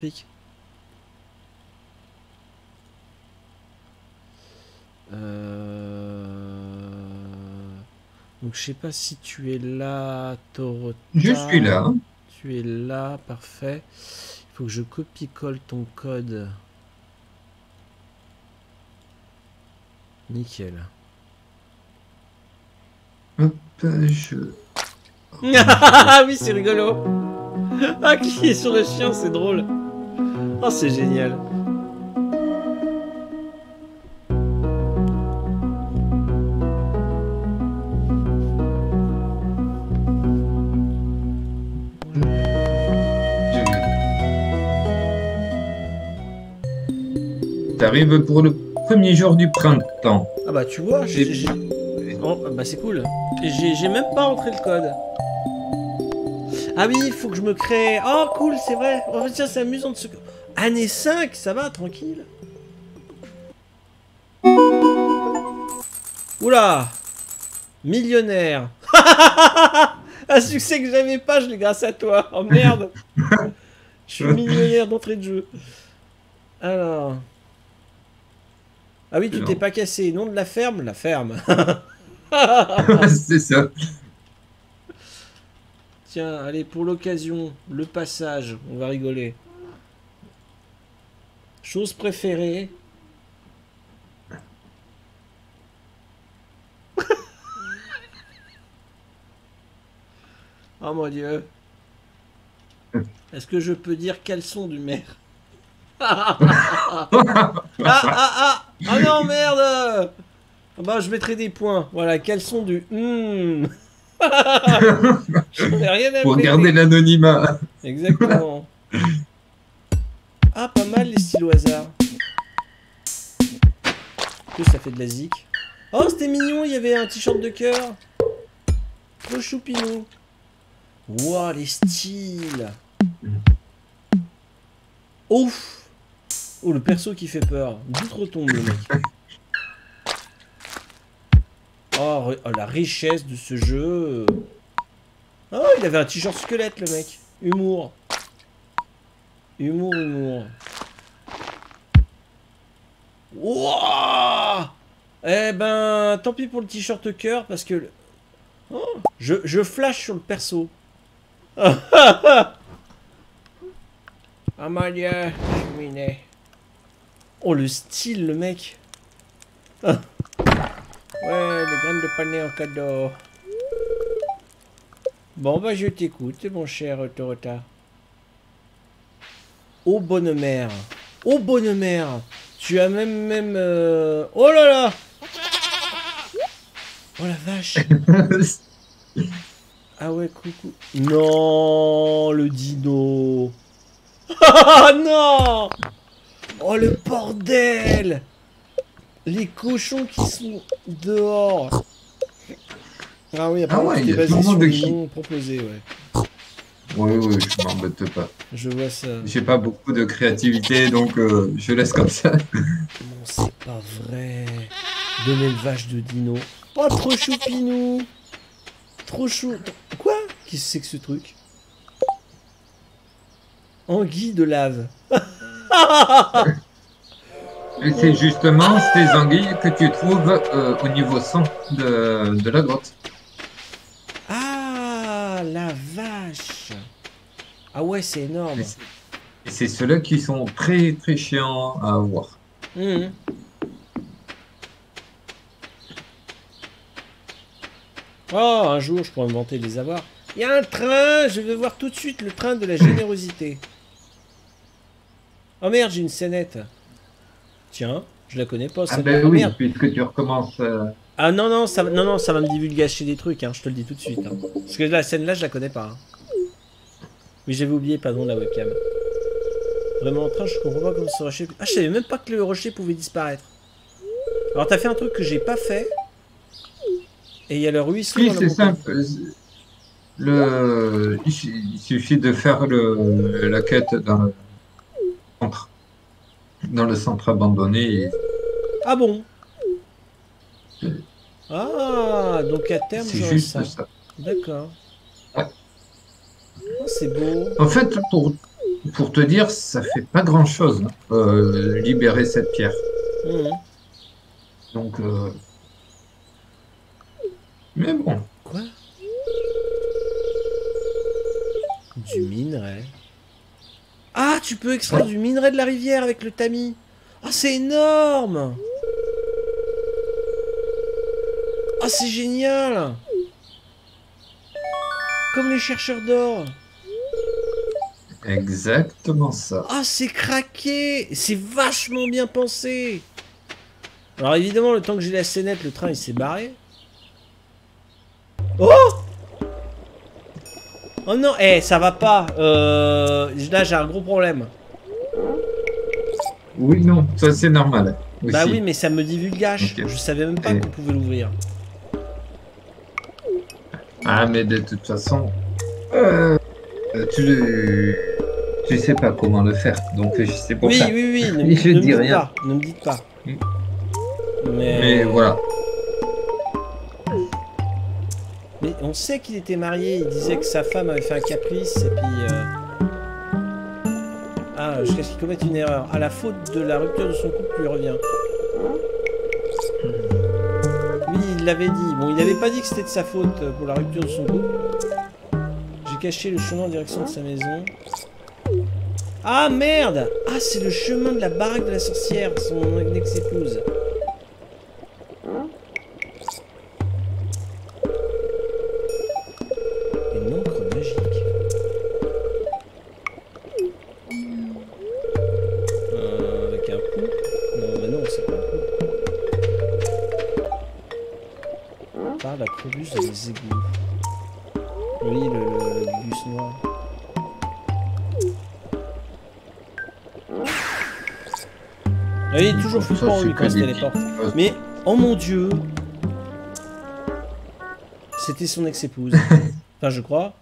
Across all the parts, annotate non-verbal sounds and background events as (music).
Pique. Euh... Donc je sais pas si tu es là, Torota. Je suis là. Tu es là, parfait. Il faut que je copie-colle ton code. Nickel. Hop, je... (laughs) ah oui, c'est rigolo. Ah, qui est sur le chien, c'est drôle. Oh, c'est génial. T'arrives pour le premier jour du printemps. Ah bah tu vois, j'ai... j'ai- Oh, bah c'est cool. J'ai j'ai même pas rentré le code. Ah oui, il faut que je me crée... Oh cool, c'est vrai. Oh tiens, c'est amusant de se... Année 5, ça va, tranquille. Oula Millionnaire (laughs) Un succès que j'avais pas, je l'ai grâce à toi. Oh merde Je suis millionnaire d'entrée de jeu. Alors... Ah oui, tu t'es pas cassé. Nom de la ferme La ferme. (laughs) c'est ça. Tiens, allez, pour l'occasion, le passage, on va rigoler. Chose préférée. (laughs) oh mon dieu. Est-ce que je peux dire caleçon du maire? (laughs) Ah ah ah Ah non merde Ah Bah je mettrai des points. Voilà, caleçon du. (laughs) J'en ai rien à Pour garder l'anonymat. Exactement. Ah, pas mal les stylos hasard. Ça fait de la zik. Oh, c'était mignon, il y avait un t-shirt de cœur. Trop choupinou. Wow, les styles. Ouf. Oh, le perso qui fait peur. D'où retombe le mec oh, oh, la richesse de ce jeu. Oh, il avait un t-shirt squelette, le mec. Humour. Humour, humour. Wouah Eh ben, tant pis pour le t-shirt cœur, parce que... Oh, je, je flash sur le perso. (laughs) ah dieu, cheminée. Oh, le style, le mec. (laughs) Ouais, les graines de panais en cadeau. Bon, bah, je t'écoute, mon cher Torota. Ô bonne mère. Ô bonne mère. Tu as même, même... euh, Oh là là Oh la vache (laughs) Ah ouais, coucou. Non, le dino. Ah (laughs) non Oh le bordel Les cochons qui sont dehors. Ah oui, apparemment, ouais, il y a tout le monde les qui- noms proposés, ouais. Oui, oui, je m'embête pas. Je vois ça. J'ai pas beaucoup de créativité, donc euh, je laisse comme ça. Non, c'est pas vrai. Donner l'élevage de dino. Oh, trop choupinou Trop chou... Quoi? Qu'est-ce que c'est que ce truc? Anguille de lave. (laughs) Et c'est justement ces anguilles que tu trouves euh, au niveau centre de, de la grotte. Ah, la vache Ah ouais, c'est énorme. Et c'est- ceux-là qui sont très très chiants à avoir. Mhm. Oh, un jour, je pourrais me vanter de les avoir. Il y a un train Je vais voir tout de suite le train de la générosité. Oh merde, j'ai une scénette. Tiens, je la connais pas. Ah ben oui, merde. puisque tu recommences. euh, Ah non, non, ça, va- non, non, ça va me divulgacher des trucs, hein, je te le dis tout de suite. hein. Parce que la scène là, je la connais pas. hein. Oui, j'avais oublié, pardon, la webcam. Vraiment en train, je comprends pas comment ce rocher. Ah, je savais même pas que le rocher pouvait disparaître. Alors, t'as fait un truc que j'ai pas fait. Et il y a le ruisseau Oui, c'est simple. Le... Il su- il suffit de faire le... la quête dans le centre. Dans le centre abandonné. et Ah bon? C'est- Ah, donc à terme, C'est juste ça. ça. D'accord. C'est beau. En fait, pour pour te dire, ça fait pas grand-chose, hein, euh, libérer cette pierre. Mhm. Donc, euh, mais bon, Quoi? Du minerai. Ah, tu peux extraire du minerai de la rivière avec le tamis. Ah, c'est énorme Ah, c'est génial Comme les chercheurs d'or. Exactement ça. Ah, c'est craqué C'est vachement bien pensé Alors évidemment, le temps que j'ai la scénette, le train il s'est barré. Oh Oh non, eh, ça va pas. Euh, là, j'ai un gros problème. Oui, non, ça c'est normal. Aussi. Bah oui, mais ça me divulgage. Ok. Je savais même pas Et- qu'on pouvait l'ouvrir. Ah, mais de toute façon, euh, tu, tu sais pas comment le faire, donc c'est pour Oui, ça. oui, oui, ne, Je ne me dis rien. pas. Ne me dites pas. Mm. Mais, Mais voilà. mais on sait qu'il était marié. Il disait que sa femme avait fait un caprice et puis. euh, Ah, jusqu'à ce qu'il commette une erreur. À la faute de la rupture de son couple lui revient. Oui, il l'avait dit. Bon, il n'avait pas dit que c'était de sa faute euh, pour la rupture de son couple. J'ai caché le chemin en direction de sa maison. Ah merde Ah, c'est le chemin de la baraque de la sorcière, son ex-épouse. Ça, lui Mais, oh mon dieu C'était son ex-épouse. (laughs) enfin, je crois.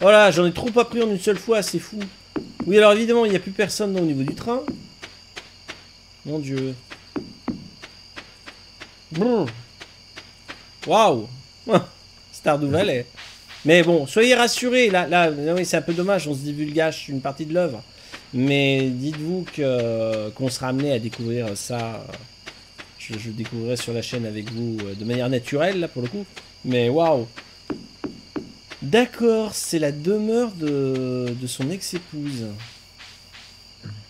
Voilà, j'en ai trop appris en une seule fois, c'est fou. Oui, alors évidemment, il n'y a plus personne au niveau du train. Mon dieu. Waouh (laughs) Stardew Valley. Mais bon, soyez rassurés, là, là c'est un peu dommage, on se divulgage une partie de l'œuvre. Mais dites-vous que qu'on sera amené à découvrir ça. euh, Je, je découvrirai sur la chaîne avec vous euh, de manière naturelle, là, pour le coup. Mais waouh D'accord, c'est la demeure de, de son ex-épouse.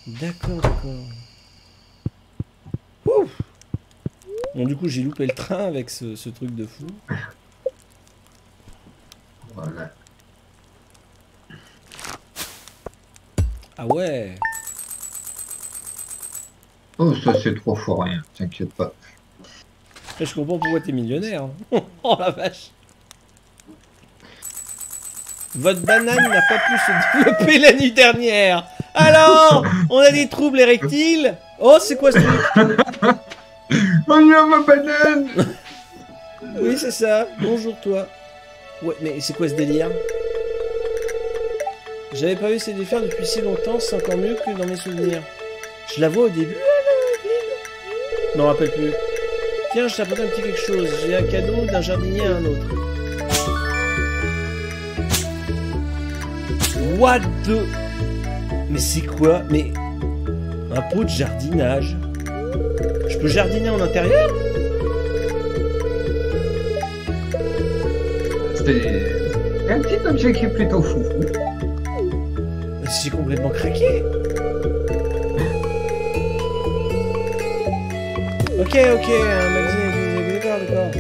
D'accord, d'accord. Bon, du coup, j'ai loupé le train avec ce, ce truc de fou. Voilà. Ah ouais Oh, ça c'est trop fort, rien, t'inquiète pas. Je comprends pourquoi t'es millionnaire. hein. (laughs) oh la vache Votre banane n'a pas pu se développer la nuit dernière. Alors On a des troubles érectiles Oh, c'est quoi ce truc? Oh non, ma banane Oui, c'est ça. Bonjour, toi. Ouais, mais c'est quoi ce délire? J'avais pas vu ces défaire depuis si longtemps, c'est encore mieux que dans mes souvenirs. Je la vois au début, Evelyne Je m'en rappelle plus. Tiens, je t'apporte un petit quelque chose. J'ai un cadeau d'un jardinier à un autre. What the... Mais c'est quoi? Mais... Un pot de jardinage Je peux jardiner en intérieur? C'était un petit objet qui est plutôt fou. J'ai complètement craqué. Ok, ok, un magazine. D'accord, d'accord.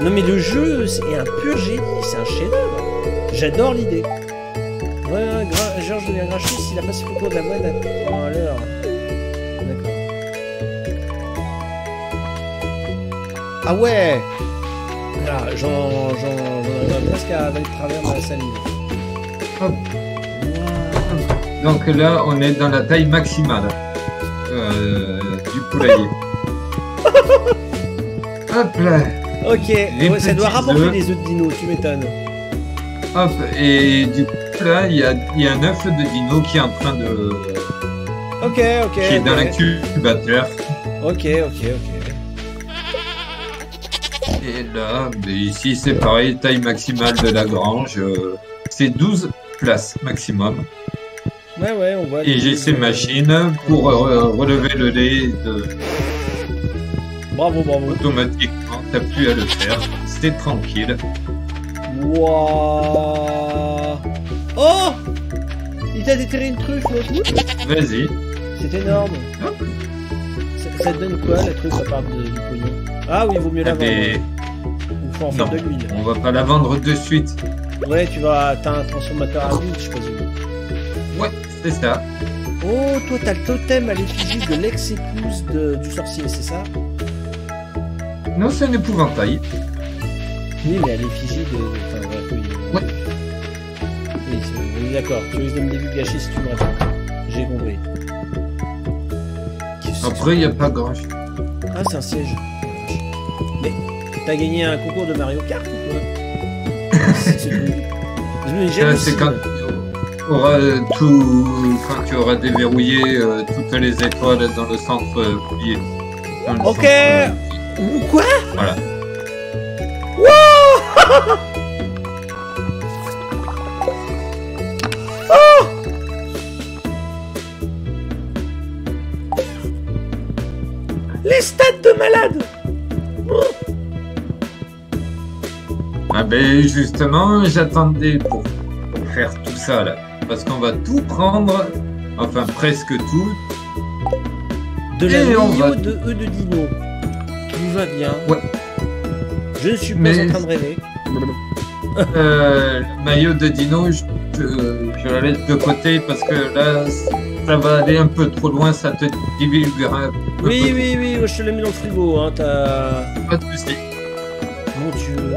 Non mais le jeu, c'est un pur génie, c'est un chef-d'œuvre. J'adore l'idée. Ouais, Georges devient graphiste, il a passé le cours de la. Oh, alors. D'accord. Ah ouais Ah, j'en, j'en, j'en presque à avaler de travers ma salive. Donc là, on est dans la taille maximale euh, du poulailler. (laughs) Hop là, Ok, ouais, ça doit rapporter les œufs de dino, tu m'étonnes. hop, et du coup là, il y a, il y a un œuf de dino qui est en train de, Ok, ok. qui est dans ok. l'incubateur. Ok, ok, ok. Et là, ben ici c'est pareil, taille maximale de la grange, euh, c'est 12 places maximum. Ouais, ouais, on voit. Et j'ai ces machines pour euh, relever le lait de... Bravo, bravo. automatiquement. T'as plus à le faire. C'est tranquille. Wouah Oh Il t'a déterré une truffe, l'autre Vas-y. C'est énorme. Ça, ça te donne quoi, la truffe, à part de- du pognon? Ah oui, il vaut mieux la vendre. Mais Ou faut en faire non. de l'huile. on va pas la vendre de suite. Ouais, tu vas... T'as un transformateur à huile, je présume. Ouais, c'est ça. Oh, toi, t'as le totem à l'effigie de l'ex-épouse du sorcier, c'est ça? Non, c'est un épouvantail. Oui, mais à l'effigie de... Enfin, oui. Ouais. Oui, c'est- oui, d'accord. Tu risques de me débuggacher si tu me racontes. J'ai compris. Après, il n'y a pas grand Ah, c'est un siège. Mais t'as gagné un concours de Mario Kart ou quoi? (laughs) C'est quand auras tout, quand tu auras déverrouillé euh, toutes les étoiles dans le centre euh, plié. Dans le Ok. centre, euh, Ou quoi? Voilà. Les stats de malade Ah ben justement, j'attendais pour, pour faire tout ça là. Parce qu'on va tout prendre, enfin presque tout. De la va- de E de Dino. Tout va bien. Ouais. Je ne suis pas Mais- en train de rêver. (laughs) Euh, le maillot de Dino, je, je- je la laisse de côté parce que là, ça va aller un peu trop loin, ça te divulguera. peu. Oui, oui, oui, je te l'ai mis dans le frigo. Hein. Pas de souci. Mon dieu.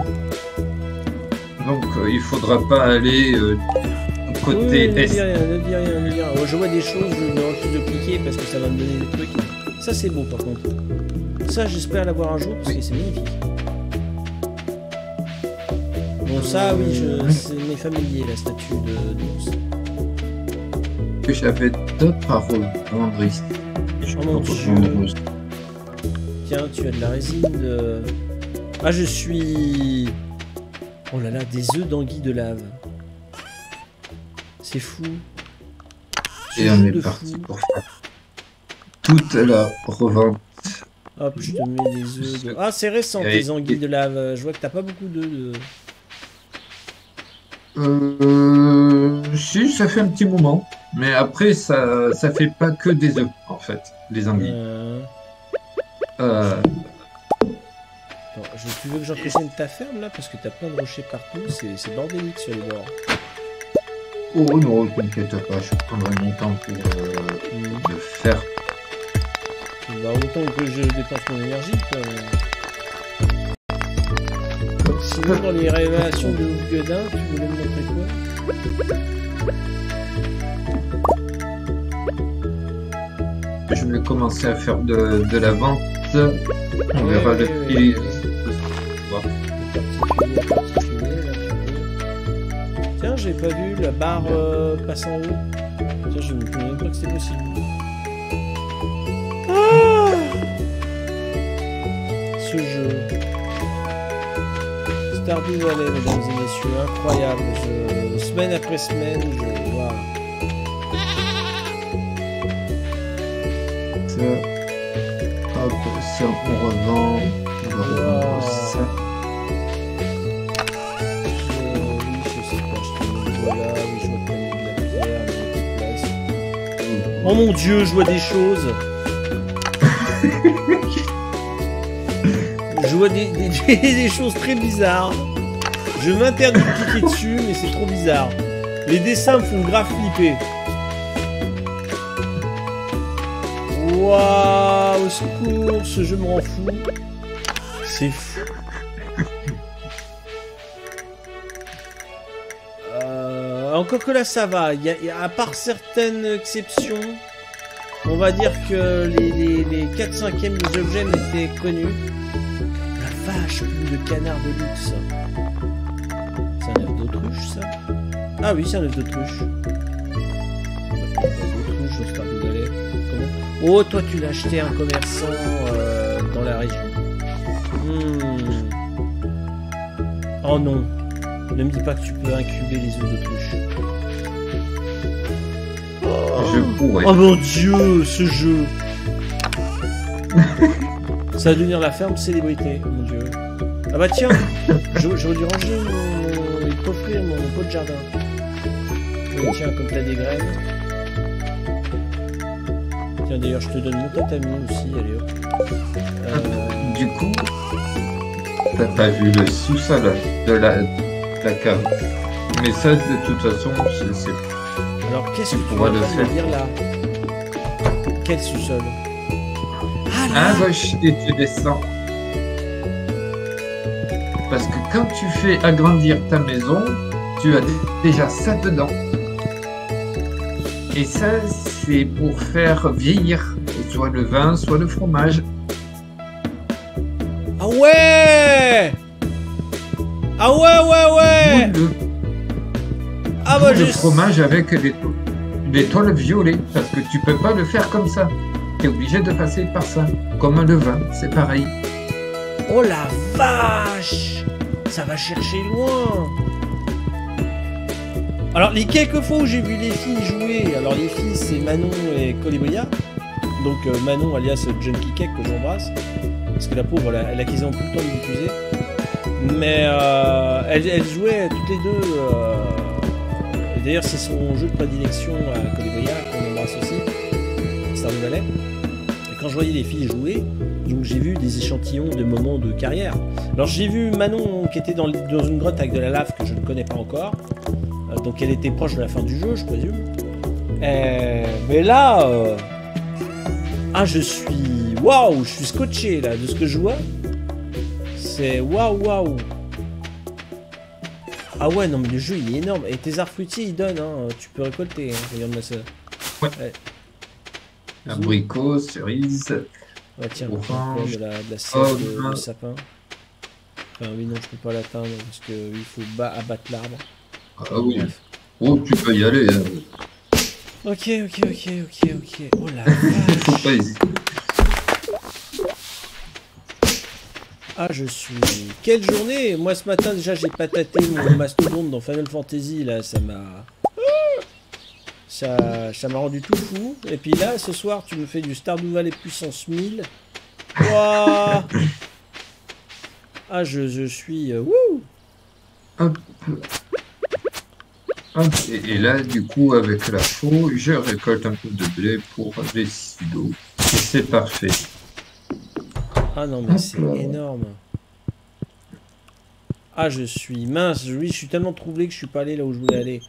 Donc euh, il faudra pas aller euh, côté Oui, ne dis rien, ne dis rien, ne dis rien. Oh, je vois des choses, je me refuse de cliquer parce que ça va me donner des trucs. Ça, c'est beau par contre. Ça, j'espère l'avoir un jour parce que c'est magnifique. Bon, ça, oui, je... c'est mes familiers, la statue de d'ours. que j'avais d'autres à revendre ici. Je Oh. Tiens, tu as de la résine de. Ah, je suis. Oh là là, des œufs d'anguille de lave. C'est fou. Et on est parti fou. pour faire toute la revente. Hop, je te mets des œufs de. Ah, c'est récent tes anguilles de lave. Je vois que t'as pas beaucoup d'œufs de. Euh, si, ça fait un petit moment. Mais après, ça, ça fait pas que des œufs, en fait, les anguilles. Euh, Euh, Attends, je... tu veux que j'entretienne ta ferme là? Parce que t'as plein de rochers partout. C'est c'est bordélique sur les bords. Oh non, t'inquiète pas, je prendrai mon temps pour euh, le faire. Bah, autant que je dépense mon énergie. Quoi. Sinon, dans les révélations de Ouf Guedin, tu voulais me montrer quoi? Je vais commencer à faire de, de la vente. On Ouais, verra ouais, le prix. ouais. J'ai pas vu la barre euh, passe en haut. Tiens, je me souviens même pas que c'était possible. Ah Ce jeu. Stardew Valley, mesdames et messieurs, incroyable. Je... Semaine après semaine, je vois. Ça, hop, ça, on revend. On va revendre Oh mon dieu, je vois des choses. (laughs) je vois des, des- des choses très bizarres. Je m'interdis de cliquer dessus, mais c'est trop bizarre. Les dessins me font grave flipper. Waouh, au secours, ce jeu me rend fou. C'est fou. Euh, encore que là ça va, a- y a- à part certaines exceptions, on va dire que les, les, les 4 5 des objets m'étaient connus. La vache, plus de canard de luxe. C'est un œuf d'autruche ça? Ah oui, c'est un œuf d'autruche. Oh, toi tu l'as acheté à un commerçant euh, dans la région. Hmm. Oh non. Ne me dis pas que tu peux incuber les œufs d'autruche. Oh Je pourrais. Oh mon dieu, ce jeu (laughs) Ça va devenir la ferme célébrité, oh mon dieu. Ah bah tiens, j'aurais dû ranger mon, mon coffret, mon pot de jardin. Tiens, comme t'as des graines. Tiens, d'ailleurs, je te donne mon tatami aussi, allez hop. Euh, Du coup, t'as pas vu le sous-sol de la, de la cave. Mais ça, de toute façon, c'est alors, qu'est-ce que tu vas me faire. dire là Quel sous-sol Ah là gauche et tu descends. Parce que quand tu fais agrandir ta maison, tu as dé- déjà ça dedans. Et ça, c'est pour faire vieillir soit le vin, soit le fromage. Ah ouais Ah ouais, ouais, ouais Ah bah le fromage avec des, to- des toiles violettes. Parce que tu peux pas le faire comme ça. Tu es obligé de passer par ça. Comme le vin, c'est pareil. Oh la vache Ça va chercher loin Alors les quelques fois où j'ai vu les filles jouer, alors les filles c'est Manon et Colibria, donc euh, Manon alias Junkie Cake que j'embrasse, parce que la pauvre elle a, elle a quasiment plus le temps de diffuser, mais euh, elles, elles jouaient toutes les deux, euh, d'ailleurs c'est son jeu de prédilection à Colibria qu'on embrasse aussi, et quand je voyais les filles jouer, donc j'ai vu des échantillons de moments de carrière. Alors j'ai vu Manon qui était dans, une grotte avec de la lave que je ne connais pas encore. Euh, donc elle était proche de la fin du jeu, je présume. Euh, mais là, euh, ah je suis, waouh, je suis scotché là de ce que je vois. C'est waouh waouh. Ah ouais non mais le jeu il est énorme et tes arbres fruitiers ils donnent, hein. tu peux récolter. Hein. Regarde-moi ça. Abricot, cerise. Ouais, tiens, Orange. encore de la, de la sève Oh, de, de mince. sapin. Enfin, oui, non, je peux pas l'atteindre parce que il faut ba- abattre l'arbre. Ah oui. Bref. Oh, tu peux y aller. hein. Ok, ok, ok, ok, ok. Oh la (laughs) Faut vache. pas hésiter. Ah, je suis. Quelle journée Moi, ce matin, déjà, j'ai pataté mon mastodonte dans Final Fantasy. Là, ça m'a. Ça m'a rendu tout fou. Et puis là, ce soir, tu me fais du Stardew Valley puissance 1000. Wouah Ah, je, je suis. euh, wouh Hop. Hop. Et, là, du coup, avec la faux, je récolte un peu de blé pour les silos. C'est parfait. Ah non, mais Hop c'est énorme. Ah, je suis mince. Oui, je suis tellement troublé que je suis pas allé là où je voulais aller.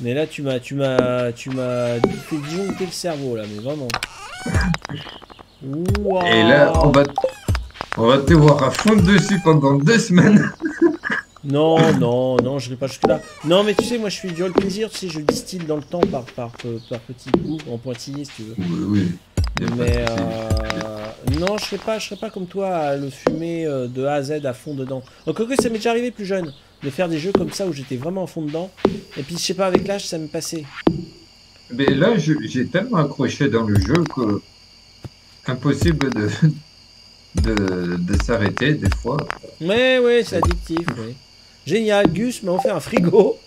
Mais là, tu m'as, tu m'as, tu m'as fait disjoncter le cerveau là, mais vraiment. Et là, on va, on va te voir à fond dessus pendant deux semaines. (laughs) Non, non, non, je vais pas jusque là. Non, mais tu sais, moi, je suis du all plaisir. Tu sais, je distille dans le temps par, par, par petits coups, en pointillé, si tu veux. Oui, oui. Mais euh, non, je serais pas, je serais pas comme toi à le fumer euh, de A à Z à fond dedans. Donc que ça m'est déjà arrivé plus jeune de faire des jeux comme ça où j'étais vraiment à fond dedans. Et puis je sais pas avec l'âge ça me passait. Mais là, je- j'ai tellement accroché dans le jeu que impossible de, (laughs) de, de s'arrêter des fois. Mais ouais, c'est addictif. ouais. Génial, Gus m'a offert un frigo.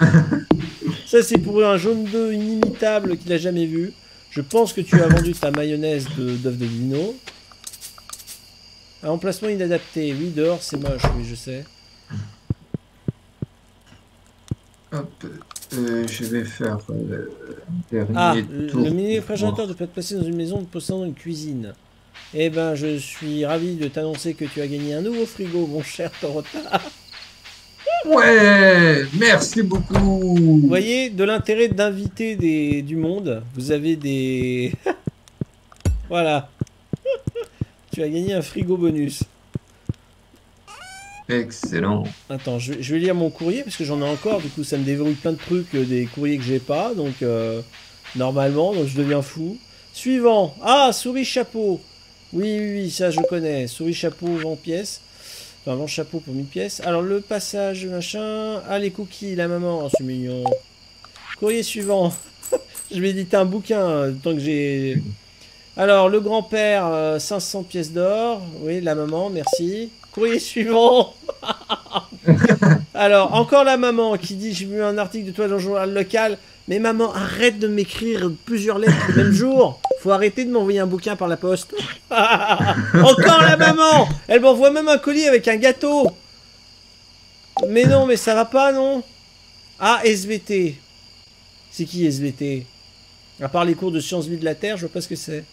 (laughs) ça c'est pour un jaune d'œuf inimitable qu'il a jamais vu. Je pense que tu as vendu ta mayonnaise de- d'œuf de dino. Un emplacement inadapté. Oui, dehors c'est moche, oui, je sais. Hop, euh, je vais faire euh, un Ah, dernier le, tour. le mini réfrigérateur peut être placé dans une maison possédant une cuisine. Eh ben, je suis ravi de t'annoncer que tu as gagné un nouveau frigo, mon cher Torota. Ouais, merci beaucoup. Vous voyez, de l'intérêt d'inviter des, du monde, vous avez des... (laughs) voilà. (laughs) tu as gagné un frigo bonus. Excellent. Attends, je, vais- je vais lire mon courrier parce que j'en ai encore. Du coup, ça me déverrouille plein de trucs, euh, des courriers que j'ai pas. Donc, euh, normalement, donc je deviens fou. Suivant. Ah, souris chapeau. Oui, oui, oui, ça je connais. Souris chapeau, vent pièce. Enfin, vent chapeau pour 1000 pièces. Alors, le passage, machin. Ah, les cookies, la maman. Oh, c'est mignon. Courrier suivant. (laughs) je vais éditer un bouquin euh, tant que j'ai. Alors, le grand-père, euh, 500 pièces d'or. Oui, la maman, merci. Courrier suivant. (laughs) (laughs) Alors, encore la maman qui dit J'ai vu un article de toi dans le journal local. Mais maman, arrête de m'écrire plusieurs lettres le même jour. Faut arrêter de m'envoyer un bouquin par la poste. (laughs) encore la maman Elle m'envoie même un colis avec un gâteau. Mais non, mais ça va pas, non Ah, SVT. C'est qui SVT À part les cours de sciences vie de la Terre, je vois pas ce que c'est.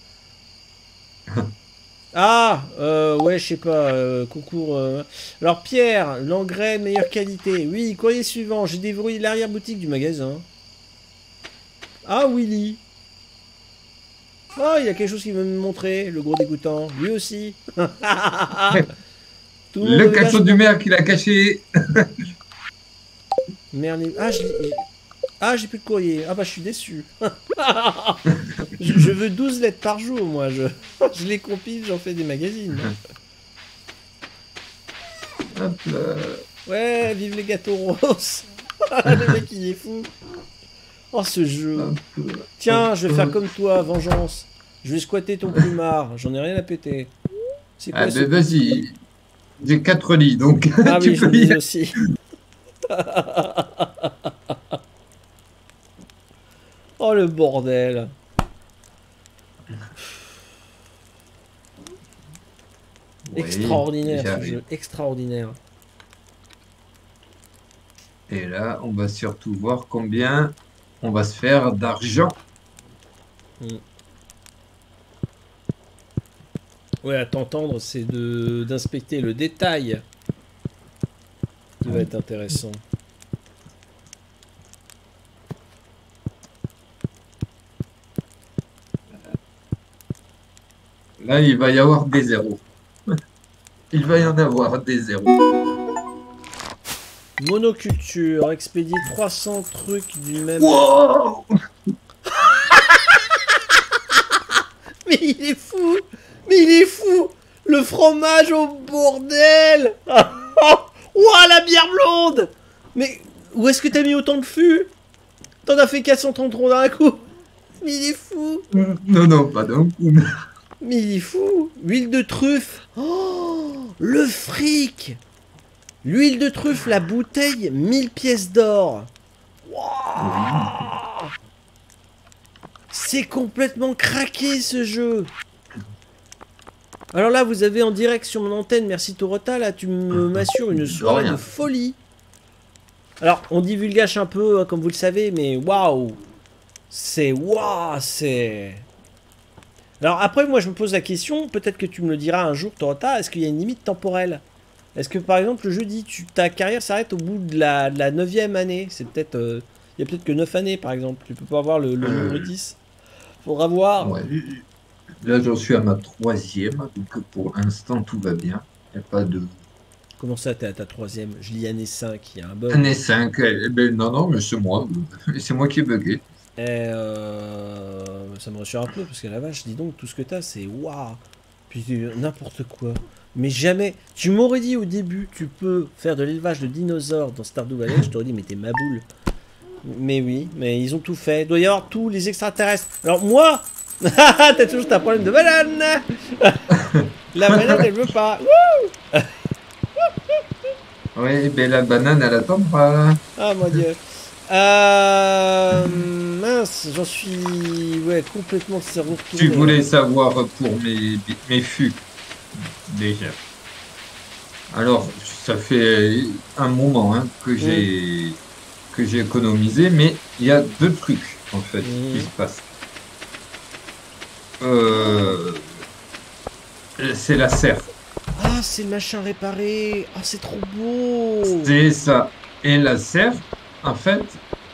Ah, euh, ouais, je sais pas, euh, concours. euh. Alors Pierre, l'engrais meilleure qualité. Oui, courrier suivant. J'ai déverrouillé l'arrière-boutique du magasin. Ah, Willy. Oh, il y a quelque chose qui veut me montrer, le gros dégoûtant. Lui aussi. (laughs) Tout Le monde cachot du maire qu'il a caché. Merde. Ah, je l'ai- ah, j'ai plus de courrier. Ah bah, je suis déçu. (laughs) je, je veux 12 lettres par jour, moi. Je, (laughs) je les compile, j'en fais des magazines. Hop là. Ouais, vive les gâteaux roses. (laughs) le mec, il est fou. Oh, ce jeu. Tiens, je vais faire comme toi, vengeance. Je vais squatter ton plumard. J'en ai rien à péter. C'est quoi Ah, ce... vas-y. J'ai quatre lits, donc Ah tu oui, peux y aussi. Oh le bordel. Oui, extraordinaire ce jeu, extraordinaire. Et là, on va surtout voir combien on va se faire d'argent. Ouais, à t'entendre, c'est de d'inspecter le détail qui va être intéressant. Là, il va y avoir des zéros. (laughs) Il va y en avoir des zéros. Monoculture, expédier 300 trucs du même. Wow (laughs) Mais il est fou Mais il est fou Le fromage au bordel (laughs) Ouah, la bière blonde Mais où est-ce que t'as mis autant de fûts T'en as fait 433 d'un coup Mais il est fou Non, non, pas d'un coup. Mais il est fou. Huile de truffe. Oh Le fric. L'huile de truffe, la bouteille, 1000 pièces d'or. C'est complètement craqué ce jeu. Alors là, vous avez en direct sur mon antenne, merci Torota, là tu me m'assures une soirée de folie. Alors, on divulgage un peu, hein, comme vous le savez, mais waouh. C'est waouh, c'est... Alors après, moi je me pose la question, peut-être que tu me le diras un jour, Torota, est-ce qu'il y a une limite temporelle? Est-ce que par exemple, le jeu dit tu, ta carrière s'arrête au bout de la, de la 9 année? C'est peut-être... euh, Il y a peut-être que 9 années par exemple, tu peux pas avoir le, le Euh. nombre 10. Faudra voir. Ouais. Là, j'en suis à ma troisième, donc pour l'instant, tout va bien. Il n'y a pas de... Comment ça, t'es à ta troisième? Je lis année 5, il y a un bug. Année 5, eh ben, non, non, mais c'est moi. C'est moi qui ai bugué. Et euh, ça me rassure un peu parce que la vache, dis donc, tout ce que t'as, c'est waouh. Puis n'importe quoi. Mais jamais. Tu m'aurais dit au début, tu peux faire de l'élevage de dinosaures dans Stardew Valley. Je t'aurais dit, mais t'es ma boule. Mais oui, mais ils ont tout fait. Il doit y avoir tous les extraterrestres. Alors moi, (laughs) t'as toujours ta problème de banane. (laughs) la banane, elle veut pas. (laughs) Oui, ben la banane, elle attend pas. là. Ah mon dieu. Euh, mince, j'en suis ouais, complètement de cerveau Tu voulais savoir pour mes, mes fûts, déjà. Alors, ça fait un moment hein, que j'ai que j'ai économisé, mais il y a deux trucs, en fait, Mhm. qui se passent. Euh, c'est la serre. Ah, c'est le machin réparé. Ah, c'est trop beau. C'est ça. Et la serre, en fait,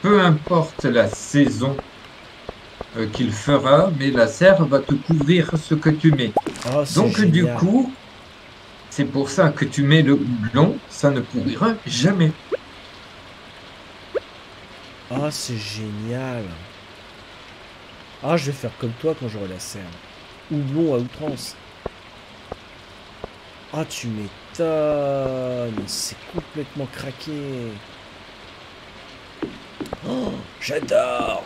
peu importe la saison euh, qu'il fera, mais la serre va te couvrir ce que tu mets. Ah, Donc du coup, c'est pour ça que tu mets le houblon, ça ne pourrira jamais. Ah, c'est génial. Ah, je vais faire comme toi quand j'aurai la serre. Houblon à outrance. Ah, tu m'étonnes. C'est complètement craqué. Oh, j'adore.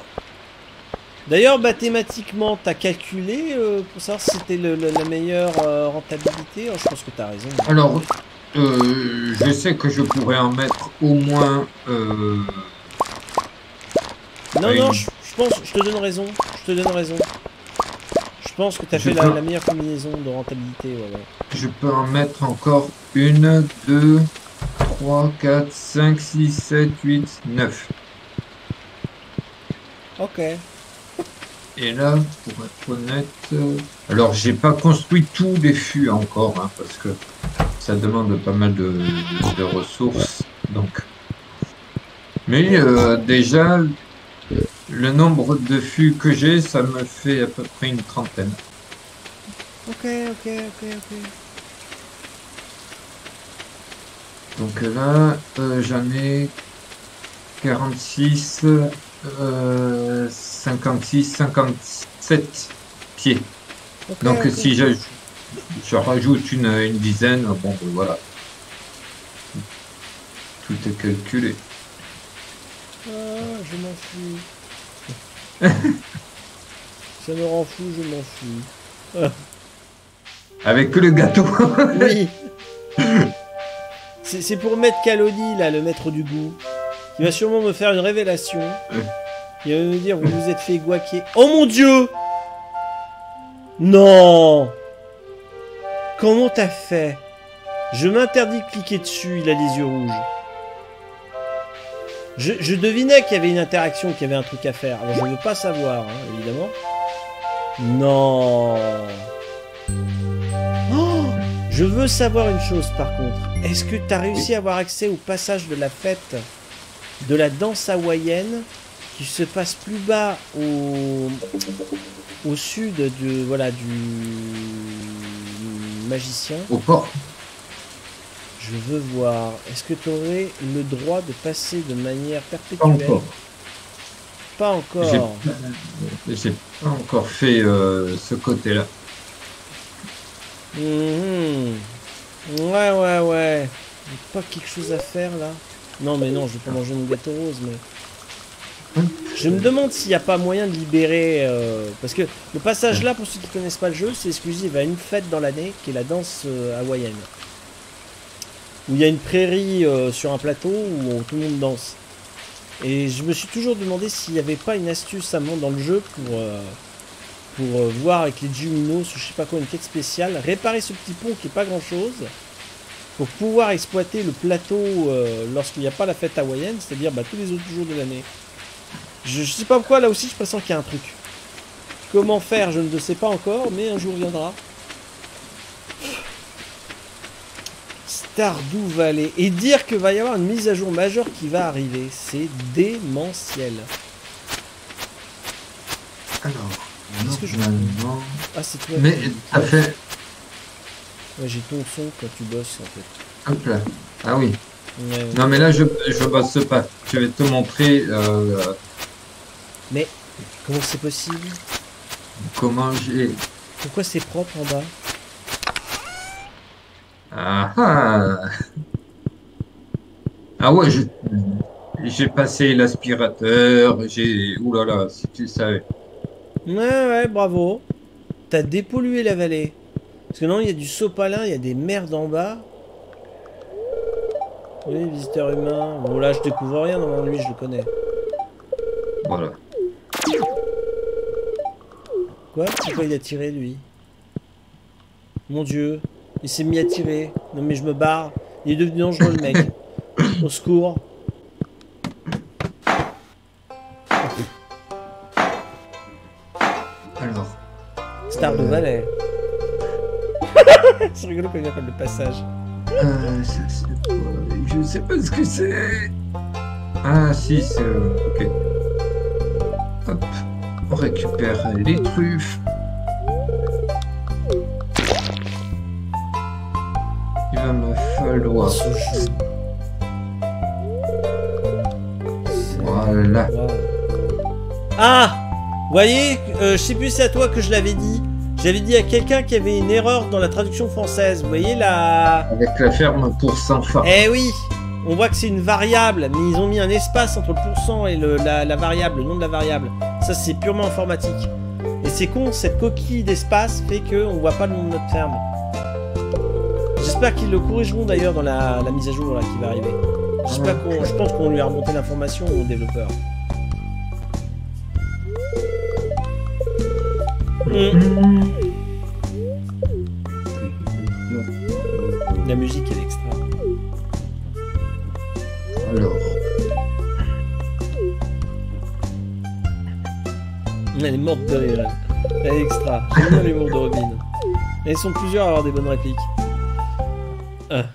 D'ailleurs, mathématiquement, t'as calculé euh, pour savoir si c'était la meilleure euh, rentabilité Oh, Je pense que t'as raison. Alors, euh, je sais que je pourrais en mettre au moins. Non, Oui. non, je, je pense, je te donne raison. Je te donne raison. Je pense que t'as fait la, meilleure combinaison de rentabilité, ouais, ouais. je peux en mettre encore une, deux, trois, quatre, cinq, six, sept, huit, neuf. Ok. Et là, pour être honnête, euh, alors j'ai pas construit tous les fûts encore, hein, parce que ça demande pas mal de, de ressources. Donc, mais euh, déjà, le nombre de fûts que j'ai, ça me fait à peu près une trentaine. Ok, ok, ok, ok. Donc là, euh, j'en ai 46, euh, 56, 57 pieds. Donc si je, je rajoute une, une dizaine, bon ben, voilà. Tout est calculé. Ah, je m'en fous. Ça me rend fou, je m'en fous. Avec que le gâteau. Oui. C'est pour Maître Calodi, là, le maître du goût, qui va sûrement me faire une révélation. Il va me dire, vous vous êtes fait guaquer. Oh mon dieu Non Comment t'as fait? Je m'interdis de cliquer dessus, il a les yeux rouges. Je, je devinais qu'il y avait une interaction, qu'il y avait un truc à faire. Alors je veux pas savoir, hein, évidemment. Non Oh Je veux savoir une chose par contre. Est-ce que tu as réussi à avoir accès au passage de la fête? De la danse hawaïenne qui se passe plus bas au, au sud de, voilà, du magicien Au port. Je veux voir. Est-ce que tu aurais le droit de passer de manière Pas perpétuelle? encore. Pas encore. j'ai pas encore fait euh, ce côté-là. Mhm. Ouais, ouais, ouais. Pas quelque chose à faire là Non, mais non, je vais pas manger mon gâteau rose, mais. Je me demande s'il n'y a pas moyen de libérer. euh, Parce que le passage là, pour ceux qui connaissent pas le jeu, c'est exclusif à une fête dans l'année qui est la danse euh, hawaïenne. Où il y a une prairie euh, sur un plateau où tout le monde danse. Et je me suis toujours demandé s'il n'y avait pas une astuce à moment dans le jeu pour. pour voir avec les Juminos ou je sais pas quoi, une quête spéciale, réparer ce petit pont qui est pas grand chose, pour pouvoir exploiter le plateau euh, lorsqu'il n'y a pas la fête hawaïenne, c'est-à-dire bah, tous les autres jours de l'année. Je, je sais pas pourquoi, là aussi je pressens qu'il y a un truc. Comment faire, je ne le sais pas encore, mais un jour viendra. Stardew Valley. Et dire que va y avoir une mise à jour majeure qui va arriver, c'est démentiel. Alors, Qu'est-ce que je- normalement- Ah, c'est toi. Mais fait. J'ai ton son quand tu bosses en fait. Hop là. Ah oui. Ouais. Non mais là je je bosse pas. Je vais te montrer euh, Comment c'est possible? comment j'ai. Pourquoi c'est propre en bas? Ah ah. Ah ouais, je- j'ai passé l'aspirateur, j'ai... Ouh là là, si tu savais. Ouais, ouais, bravo. T'as dépollué la vallée. Parce que non, il y a du sopalin, il y a des merdes en bas. Oui, visiteur humain. Bon, là, je découvre rien. Non, lui, je le connais. Voilà. Quoi? Pourquoi il a tiré, lui? Mon dieu. Il s'est mis à tirer. Non, mais je me barre. Il est devenu dangereux, le mec. Au secours. Alors, Stardew Valley. C'est rigolo quand il appelle le passage. euh, ça, c'est quoi je sais pas ce que c'est. Ah si, c'est... euh, ok. Hop, on récupère les truffes. Il va me falloir... Voilà. Ah Vous voyez, euh, je sais plus c'est à toi que je l'avais dit. J'avais dit à quelqu'un qu'il y avait une erreur dans la traduction française. Vous voyez la... Avec la ferme pour sans phare. Eh oui On voit que c'est une variable, mais ils ont mis un espace entre le pourcent et le- la, la variable, le nom de la variable. Ça c'est purement informatique. Et c'est con, cette coquille d'espace fait que on voit pas le nom de notre ferme. J'espère qu'ils le corrigeront d'ailleurs dans la, la mise à jour là, qui va arriver. J'espère qu'on, je pense qu'on lui a remonté l'information au développeur. Mm. La musique est extra. Alors, Elle est morte de rire. Elle, Elle est extra. J'aime bien l'humour de Robin. Et ils sont plusieurs à avoir des bonnes répliques. Ah.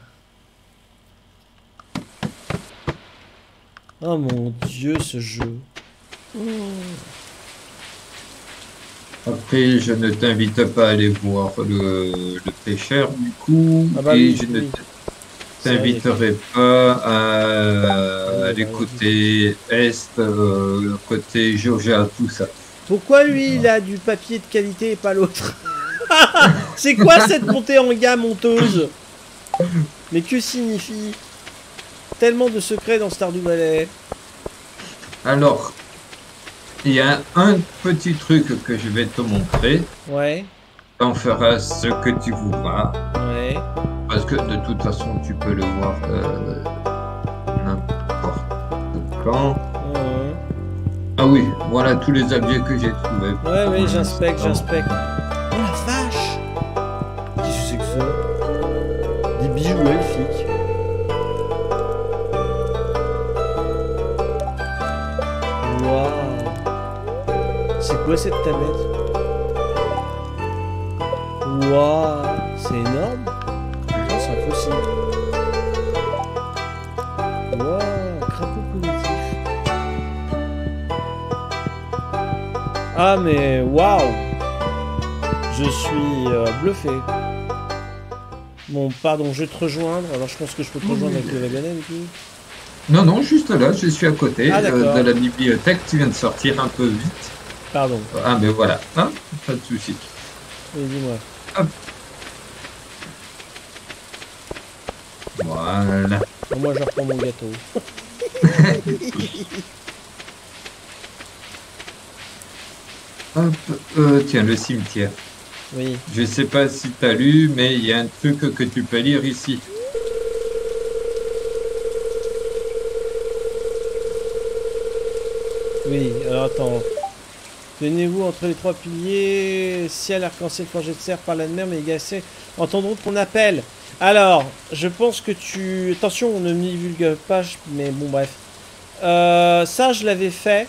Oh mon dieu, ce jeu. Après, je ne t'invite pas à aller voir le, le pêcheur, du coup, Ah bah et oui, je ne oui. t'inviterai pas à aller oui. côté est, euh, côté Georgia, tout ça. Pourquoi lui il a du papier de qualité et pas l'autre (laughs) C'est quoi cette montée en gamme honteuse? Mais que signifie? Tellement de secrets dans Stardew Valley. Alors, il y a un petit truc que je vais te montrer. Ouais, On fera ce que tu voudras. ouais. Parce que de toute façon, tu peux le voir euh, n'importe quand. ouais. Ah oui, voilà tous les objets que j'ai trouvés. Ouais, Pour j'inspecte, j'inspecte. Quoi cette tablette Waouh C'est énorme c'est un fossile. Waouh Crapaud. Ah mais waouh Je suis euh, bluffé. Bon, pardon, je vais te rejoindre. Alors je pense que je peux te rejoindre avec le wagonnet et tout. Non, non, juste là, je suis à côté Ah, euh, d'accord. de la bibliothèque. Tu viens de sortir un peu vite. Pardon, Ah, ben voilà, hein, pas de souci. oui, dis-moi. Voilà. Bon, moi je reprends mon gâteau. (laughs) Hop, euh, tiens, le cimetière. Oui. Je sais pas si tu as lu, mais il y a un truc que tu peux lire ici. Oui, alors attends. Tenez-vous entre les trois piliers, ciel, arc-en-ciel forgé de serre par la mer, mais gacé, entendront ton appel. Alors, je pense que tu... Attention, on ne me divulgue pas, mais bon, bref. Euh, ça, je l'avais fait.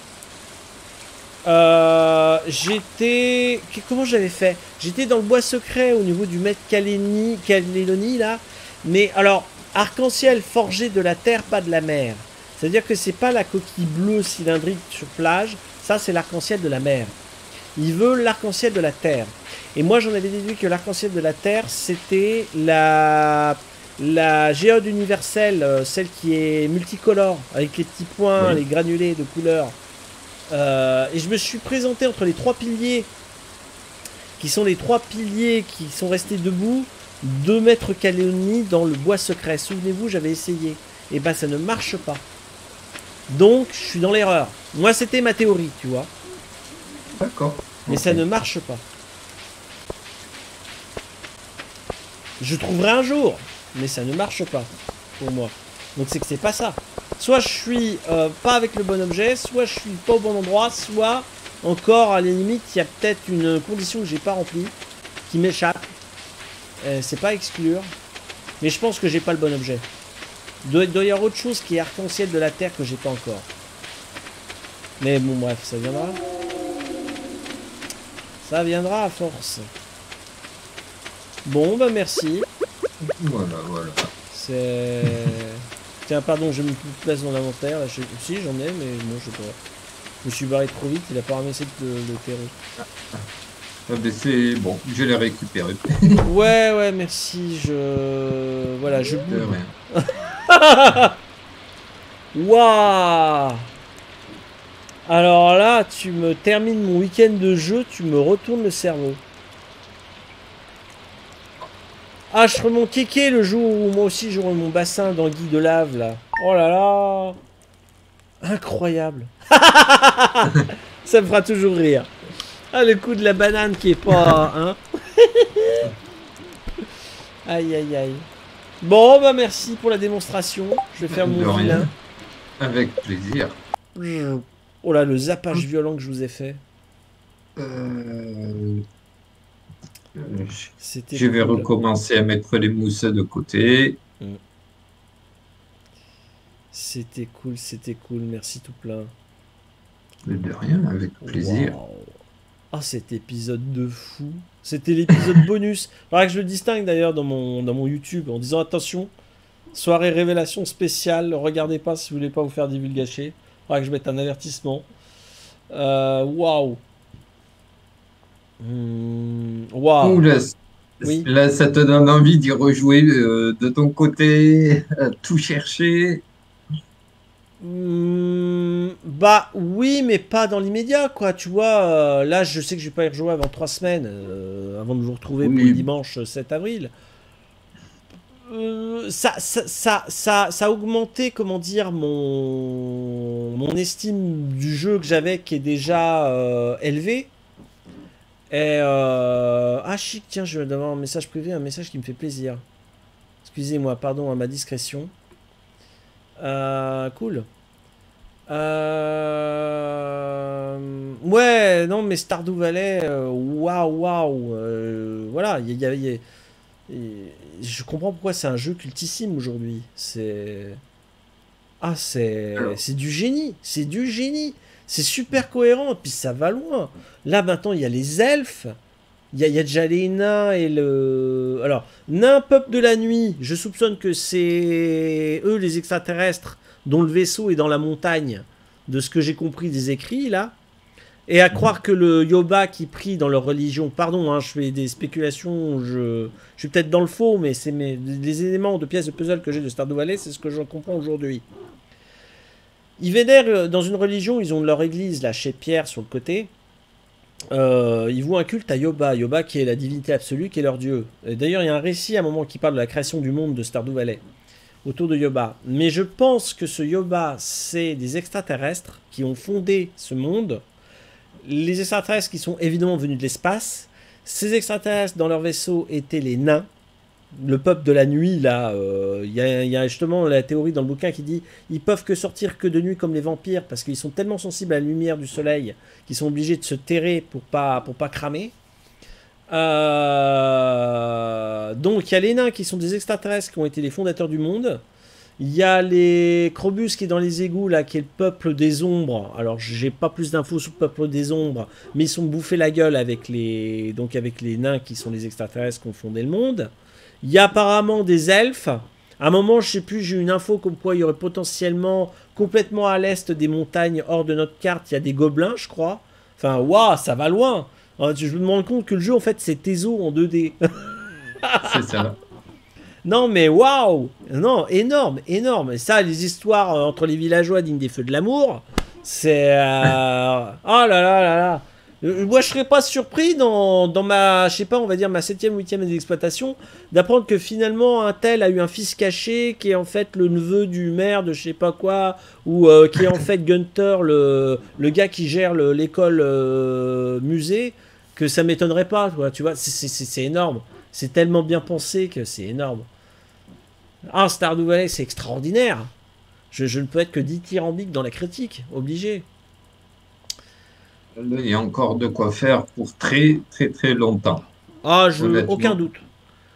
Euh, j'étais... Comment j'avais fait? J'étais dans le bois secret au niveau du maître Caléni, Calélonie, là. Mais alors, arc-en-ciel forgé de la terre, pas de la mer. C'est-à-dire que c'est pas la coquille bleue cylindrique sur plage, ça c'est l'arc-en-ciel de la mer. Il veut l'arc-en-ciel de la terre. Et moi j'en avais déduit que l'arc-en-ciel de la terre c'était la la géode universelle, euh, celle qui est multicolore avec les petits points, Oui. les granulés de couleurs. Euh, et je me suis présenté entre les trois piliers qui sont les trois piliers qui sont restés debout, 2 mètres Caléonie dans le bois secret. Souvenez-vous, j'avais essayé. Et ben ça ne marche pas. Donc je suis dans l'erreur. Moi c'était ma théorie, tu vois. D'accord. Mais ça ne marche pas. Je trouverai un jour, mais ça ne marche pas pour moi. Donc c'est que c'est pas ça. Soit je suis euh, pas avec le bon objet, soit je suis pas au bon endroit, soit encore à la limite il y a peut-être une condition que j'ai pas remplie qui m'échappe. Euh, c'est pas exclure, mais je pense que j'ai pas le bon objet. Doit, doit y avoir autre chose qui est arc-en-ciel de la terre que j'ai pas encore. Mais bon bref, ça viendra. Ça viendra à force. Bon, bah merci. Voilà, voilà. C'est. Tiens, pardon, je me place dans l'inventaire. je- Si, j'en ai, mais bon, je sais pas. Je me suis barré trop vite, il a pas ramassé le, le terreau. Ah, ben, c'est bon, je l'ai récupéré. Ouais, ouais, merci. Je. Voilà, je De rien. (laughs) (laughs) Waouh Alors là, tu me termines mon week-end de jeu, tu me retournes le cerveau. Ah, je ferai mon kéké le jour où moi aussi j'aurai mon bassin d'anguille de lave là. Oh là là Incroyable (laughs) Ça me fera toujours rire. Ah, le coup de la banane qui est pas... Hein (laughs) Aïe, aïe, aïe. Bon, bah merci pour la démonstration. Je vais faire De mon rien. vilain. Avec plaisir. Oh là, le zappage violent que je vous ai fait. Euh, Je vais cool. recommencer à mettre les mousses de côté. C'était cool, c'était cool. Merci tout plein. De rien, avec plaisir. Ah, cet épisode de fou. C'était l'épisode (laughs) bonus. Faudra que je le distingue d'ailleurs dans mon, dans mon YouTube en disant attention, soirée révélation spéciale. Regardez pas si vous voulez pas vous faire divulgacher. Faudra que je mette un avertissement. Euh, Waouh. Hmm, Waouh. Ouh, là, Oui. là, ça te donne envie d'y rejouer euh, de ton côté, (laughs) tout chercher. Hmm, bah oui, mais pas dans l'immédiat, quoi. Tu vois, euh, là, je sais que je vais pas y rejouer avant trois semaines, euh, avant de vous retrouver pour le dimanche 7 avril. Euh, ça, ça, ça, ça, ça a augmenté, comment dire, mon, mon estime du jeu que j'avais, qui est déjà euh, élevé. Et ah chic, tiens, je vais d'avoir un message privé, un message qui me fait plaisir. Excusez-moi, pardon à ma discrétion. Euh, cool. Euh, Ouais, non, mais Stardew Valley, euh, waouh, waouh. euh, Voilà, il y a- je comprends pourquoi c'est un jeu cultissime aujourd'hui. C'est. Ah, c'est c'est du génie. C'est du génie. C'est super cohérent. Puis ça va loin. Là, maintenant, il y a les elfes. Il y a, il y a déjà les nains et le. Alors, nains, peuple de la nuit. Je soupçonne que c'est eux, les extraterrestres, dont le vaisseau est dans la montagne, de ce que j'ai compris des écrits, là. Et à croire que le Yoba qui prie dans leur religion, pardon, hein, je fais des spéculations, je, je suis peut-être dans le faux, mais c'est mes, les éléments de pièces de puzzle que j'ai de Stardew Valley, c'est ce que j'en comprends aujourd'hui. Ils vénèrent euh, dans une religion, ils ont leur église là chez Pierre sur le côté. Euh, ils vouent un culte à Yoba, Yoba qui est la divinité absolue, qui est leur dieu. D'ailleurs, il y a un récit à un moment qui parle de la création du monde de Stardew Valley autour de Yoba. Mais je pense que ce Yoba, c'est des extraterrestres qui ont fondé ce monde. Les extraterrestres qui sont évidemment venus de l'espace. Ces extraterrestres dans leur vaisseau étaient les nains. Le peuple de la nuit, là, euh, il y, a- justement la théorie dans le bouquin qui dit ils peuvent que sortir que de nuit comme les vampires parce qu'ils sont tellement sensibles à la lumière du soleil qu'ils sont obligés de se terrer pour pas, pour pas cramer. Euh, donc il y a les nains qui sont des extraterrestres qui ont été les fondateurs du monde. Il y a les Krobus qui est dans les égouts là, qui est le peuple des ombres. Alors j'ai pas plus d'infos sur le peuple des ombres, mais ils sont bouffés la gueule avec les donc avec les nains qui sont les extraterrestres qui ont fondé le monde. Il y a apparemment des elfes. À un moment, je sais plus, j'ai eu une info comme quoi il y aurait potentiellement complètement à l'est des montagnes hors de notre carte, il y a des gobelins, je crois. Enfin, waouh, ça va loin. Euh, Je me rends compte que le jeu, en fait, c'est Tezo en 2D. (laughs) C'est ça. Non, mais waouh Non, énorme, énorme. Et ça, les histoires euh, entre les villageois dignes des feux de l'amour, c'est... euh, (laughs) Oh là là là là Moi, je serais pas surpris dans, dans ma, je sais pas, on va dire ma septième, huitième année d'exploitation, d'apprendre que finalement un tel a eu un fils caché qui est en fait le neveu du maire de je sais pas quoi, ou euh, qui est en fait Gunter, le, le gars qui gère le- l'école euh, musée, que ça m'étonnerait pas, quoi, tu vois, c'est énorme. C'est tellement bien pensé que c'est énorme. Ah, Stardew Valley, c'est extraordinaire. Je, je ne peux être que dithyrambique dans la critique, obligé. Il y a encore de quoi faire pour très, très, très longtemps. Ah, je, aucun doute.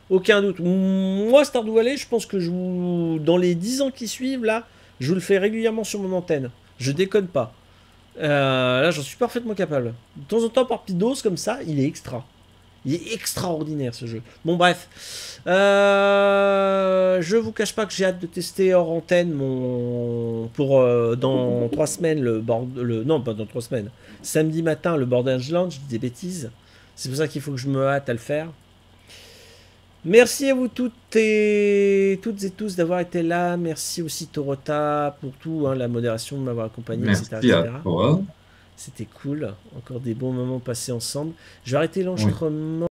Aucun doute. Moi, Stardew Valley, je pense que je vous, dans les 10 ans qui suivent, là, je vous le fais régulièrement sur mon antenne. Je déconne pas. Euh, là, j'en suis parfaitement capable. De temps en temps, par doses comme ça, il est extra. Il est extraordinaire ce jeu. Bon, bref. Euh, je vous cache pas que j'ai hâte de tester hors antenne mon. Pour euh, dans 3 semaines, le, bord... le. Non, pas dans 3 semaines. Samedi matin, le Borderlands, je dis des bêtises. C'est pour ça qu'il faut que je me hâte à le faire. Merci à vous toutes et toutes et tous d'avoir été là. Merci aussi Torota pour tout, hein, la modération de m'avoir accompagné, Merci etc. à etc. toi. C'était cool. Encore des bons moments passés ensemble. Je vais arrêter l'enregistrement.